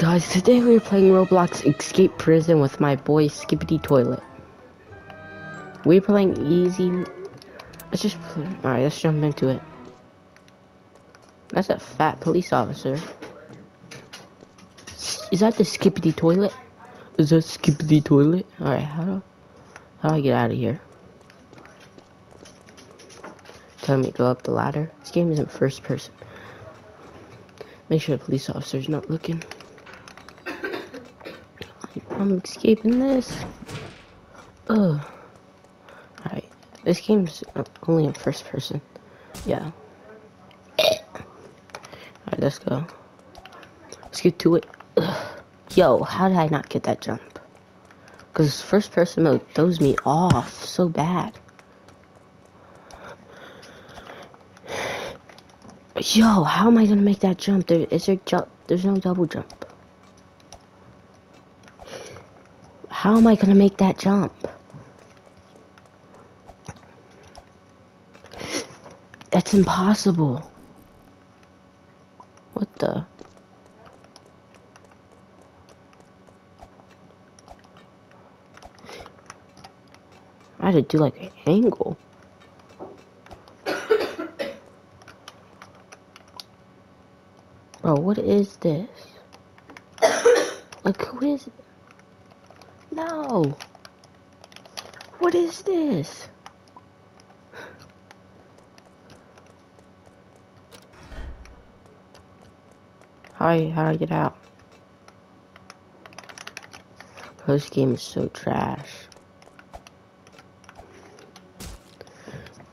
Guys, today we're playing Roblox Escape Prison with my boy Skibidi Toilet. We're playing easy. Let's just alright, let's jump into it. That's a fat police officer. Is that the Skibidi Toilet? Is that Skibidi Toilet? Alright, how do how do I get out of here? Tell me to go up the ladder. This game isn't first person. Make sure the police officer's not looking. I'm escaping this. Ugh. Alright. This game's only in first person. Yeah. Alright, let's go. Let's get to it. Ugh. Yo, how did I not get that jump? Because first person mode throws me off so bad. Yo, how am I gonna make that jump? There is there jump there's no double jump. How am I gonna make that jump? That's impossible. What the? I had to do like an angle. Bro, what is this? like, who is? No! What is this? How, how do I get out? This game is so trash.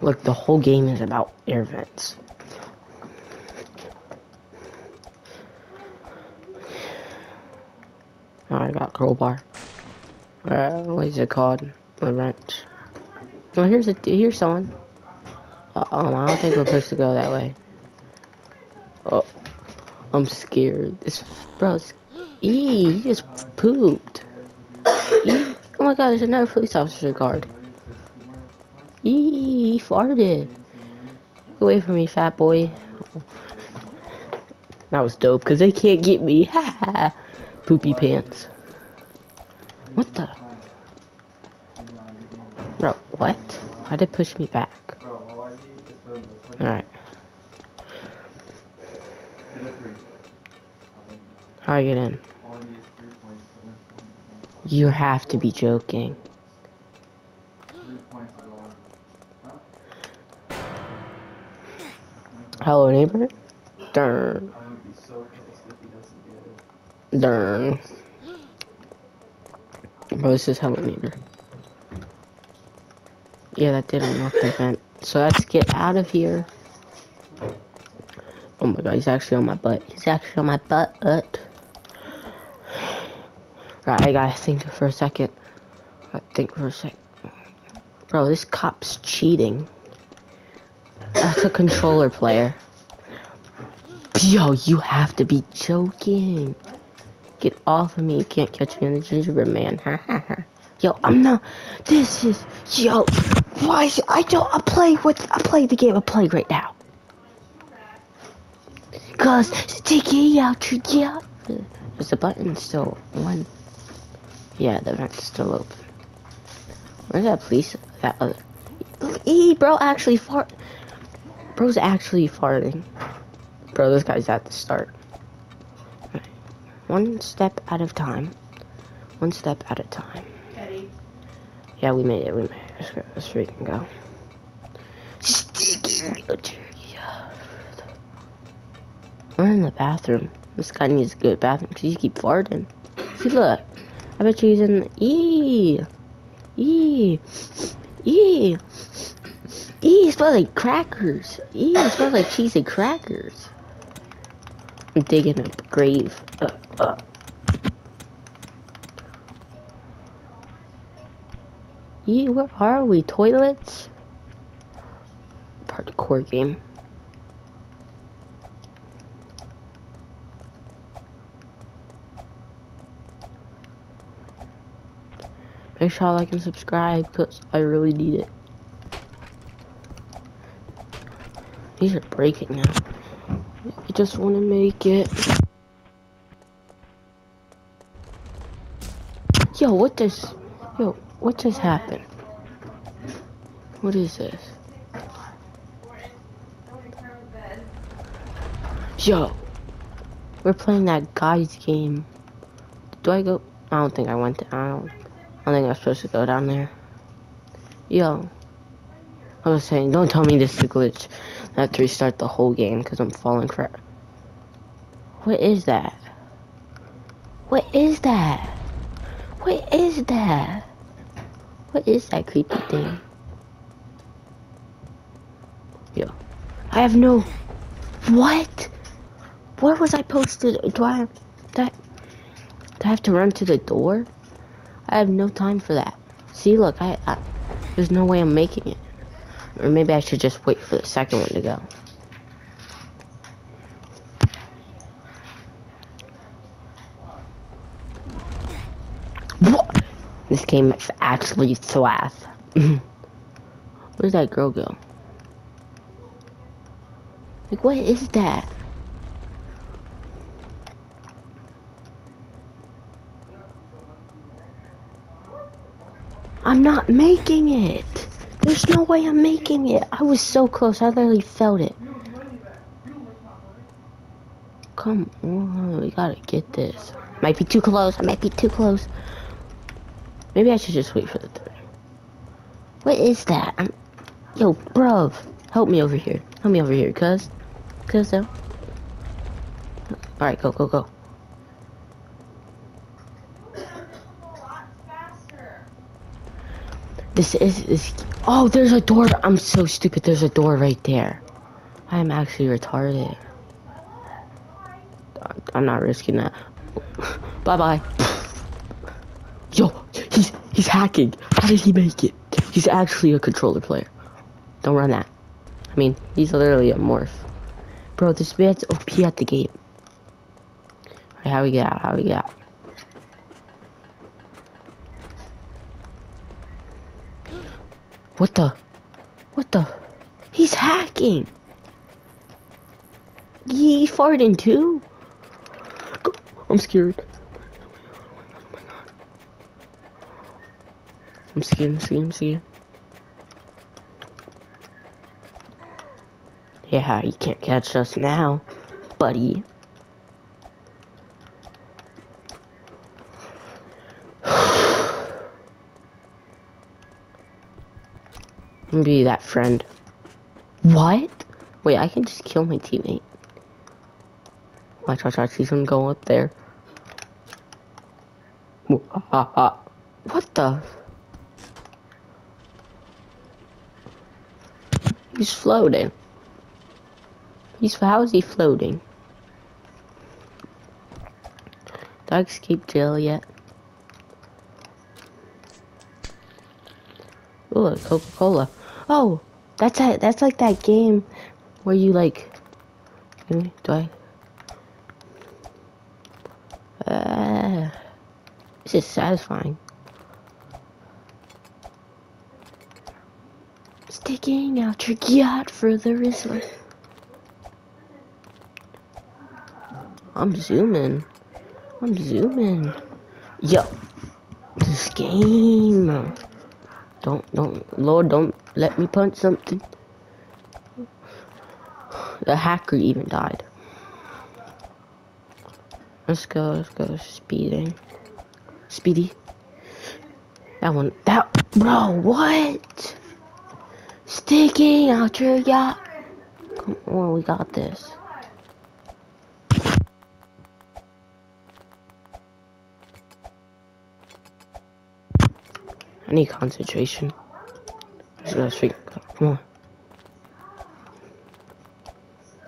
Look, the whole game is about air vents. Oh, I got crowbar. Uh, what is it called? A wrench. Oh, here's a here's someone. Uh, um, I don't think we're supposed to go that way. Oh, I'm scared. This bro's. Eee, he just pooped. Eee. Oh my god, there's another police officer guard. Eee, he farted. Get away from me, fat boy. That was dope, because they can't get me. Ha ha. Poopy pants. What the? Bro, what? Why did it push me back? Alright. How I get in? You have to be joking. Hello, neighbor? Darn. Darn. Bro, this is hello neighbor. Yeah, that did unlock the vent. So let's get out of here. Oh my god, he's actually on my butt. He's actually on my butt. Right, I gotta think for a second. I think for a second. Bro, this cop's cheating. That's a controller player. Yo, you have to be joking. Get off of me. You can't catch me in the gingerbread man. Ha ha ha. Yo, I'm not. This is. Yo, why? is. I don't. I play with. I play the game. I play right now. Cause sticky out your yeah. Is the button still on? Yeah, the vent's still open. Where's that police? That other. E, bro, actually fart. Bro's actually farting. Bro, this guy's at the start. One step at a time. One step at a time. Eddie. Yeah, we made it. We made it. Let's, go. Let's freaking go. We're in the bathroom. This guy needs a good bathroom because you keep farting. See, look. I bet you he's in the... Eee! Eee! Eee! Eee, smells like crackers. Eee, smells like cheesy crackers. I'm digging a grave. Uh, Eee, where are we? Toilets? Parkour game. Make sure I like and subscribe because I really need it. These are breaking now. I just want to make it. Yo, what just... Yo, what just happened? What is this? Yo. We're playing that guy's game. Do I go? I don't think I went. To, I don't. I don't think I'm supposed to go down there. Yo. I was saying, don't tell me this is a glitch. I have to restart the whole game because I'm falling crap. What is that? What is that? Is that? What is that creepy thing? Yo. I have no... What? Where was I posted? Do I have... That... Do I have to run to the door? I have no time for that. See, look, I, I... There's no way I'm making it. Or maybe I should just wait for the second one to go. Is actually thwath. Where's that girl go? Like, what is that? I'm not making it. There's no way I'm making it. I was so close. I literally felt it. Come on. We gotta get this. Might be too close. I might be too close. Maybe I should just wait for the three. What is that? I'm... Yo, bro. Help me over here. Help me over here, cuz. Cuz, though. Alright, go, go, go. This is, is oh there's a door I'm so stupid there's a door right there I'm actually retarded I'm not risking that bye bye yo he's hacking how did he make it he's actually a controller player don't run that I mean he's literally a morph bro this man's OP at the game. right, how we get out how we get out What the? What the? He's hacking! He farted too? I'm scared. I'm scared, I'm scared, I'm scared. Yeah, you can't catch us now, buddy. be that friend. What? Wait, I can just kill my teammate. Watch, watch, watch. He's gonna go up there. What the? He's floating. He's how is he floating? I escape jail yet? Ooh, Coca-Cola. Oh, that's a, that's like that game where you like. Do I? Uh, this is satisfying. Out your yacht further is like. I'm zooming. I'm zooming. Yo, this game. Don't, don't, Lord, don't let me punch something. The hacker even died. Let's go, let's go, speeding. Speedy. That one, that, bro, what? Sticking out your yacht. Come on, we got this. I need concentration. Let's. Come on.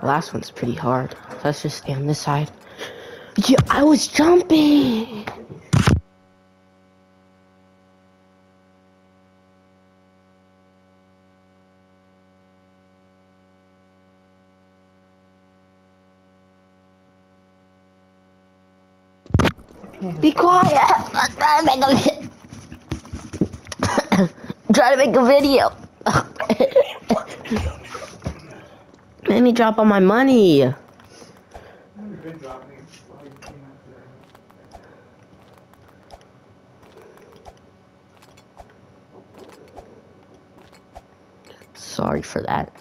The last one's pretty hard. Let's just stay on this side. Yeah, I was jumping. Be quiet. Try to make a trying to make a video. Let me drop all my money. Sorry for that.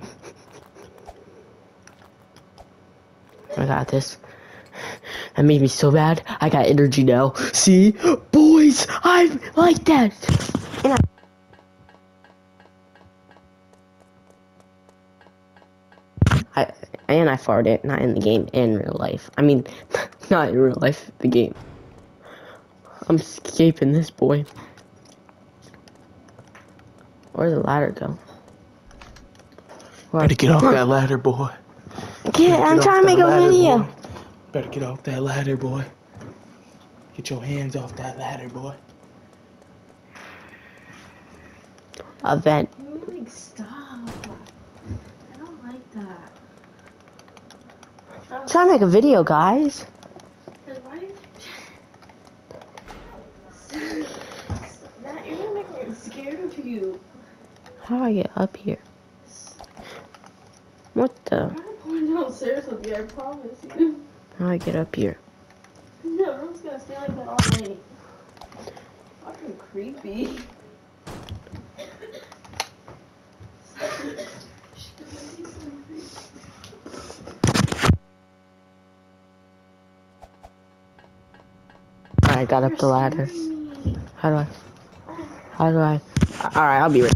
I got this. That made me so bad. I got energy now. See? Boys, I'm like that. And I I and I farted, not in the game, in real life. I mean, not in real life, the game. I'm escaping this boy. Where'd the ladder go? Where- Better get off that ladder, boy. Get, I'm trying to make a video. boy. Better get off that ladder, boy. Get your hands off that ladder, boy. Event. Like, stop. I don't like that. I'm trying to make a video, guys. Cause why did you... That, you're gonna make me scared of you. How do I get up here? What the? I'm not going downstairs with you, I promise you. How do I get up here? No, I'm just gonna stay like that all night. Fucking creepy. I got up the ladder. How do I? How do I? Alright, I'll be right.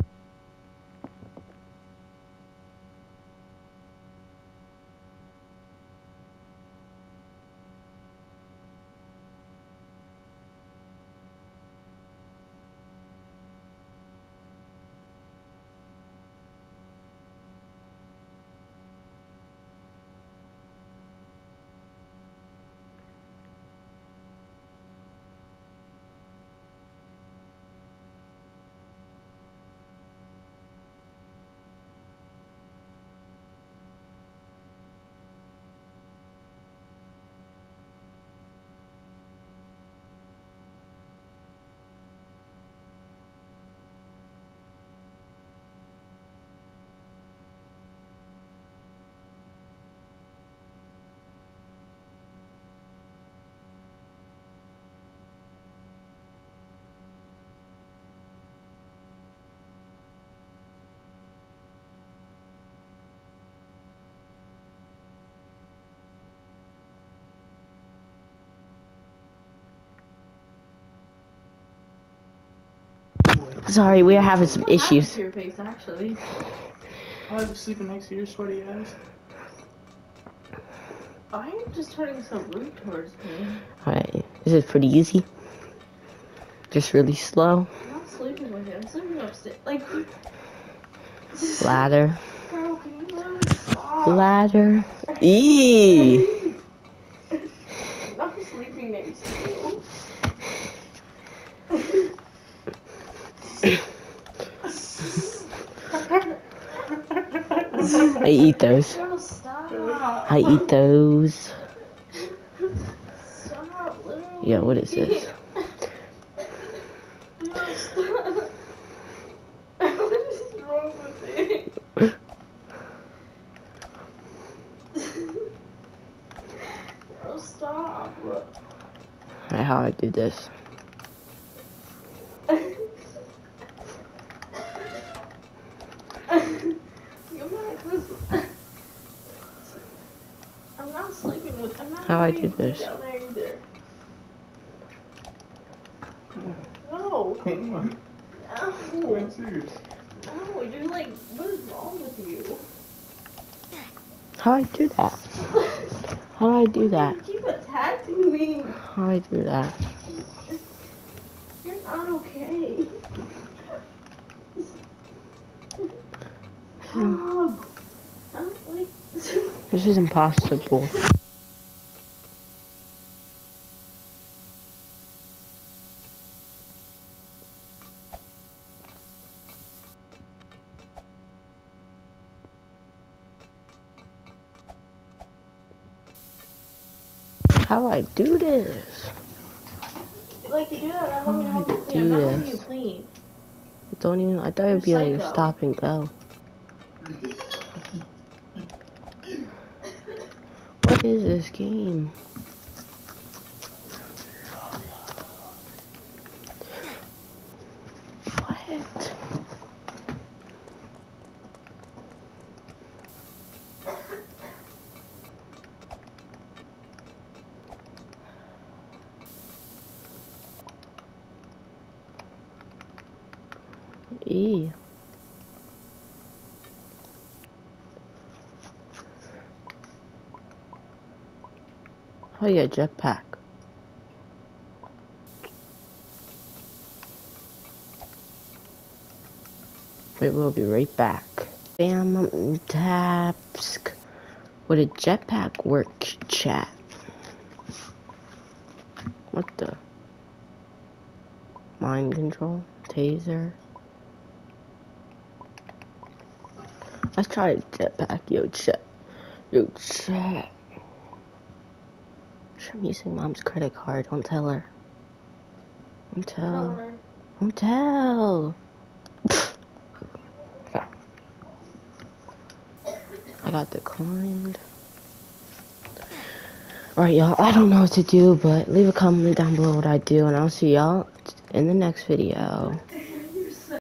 Sorry, we're having some issues. Your face, actually. I was sleeping next to your sweaty ass. I'm just turning so rude towards me. Alright, this is pretty easy. Just really slow. I'm not sleeping with you. I'm sleeping upstairs. Like, Ladder. girl, can you literally stop? Ladder. Eee! I'm not sleeping next to you. I eat those. I eat those. Yeah, what is this? Girl, stop. what is wrong with it? Girl, stop. Alright, how I do this? You're not close. I'm not sleeping with. I'm not. How I sleeping do this? Down there either. No. Come on. I'm serious. Oh, no, you're like, what is wrong with you? How I do that? How I do that? You keep attacking me. How I do that? You're not okay. Hmm. Stop. Don't. This is impossible. How do I do this? like you do that, How do I clean. I'm do not letting you this? Don't even. I thought it'd be like a stop and go. Is this game? What? E. Oh yeah, jetpack. Wait, We will be right back. Bam taps. Would a jetpack work chat? What the? Mind control? Taser? Let's try a jetpack, yo chat. Yo chat. I'm using mom's credit card. Don't tell her. Don't tell. Don't tell. I got declined. Alright, y'all. I don't know what to do, but leave a comment down below what I do, and I'll see y'all in the next video.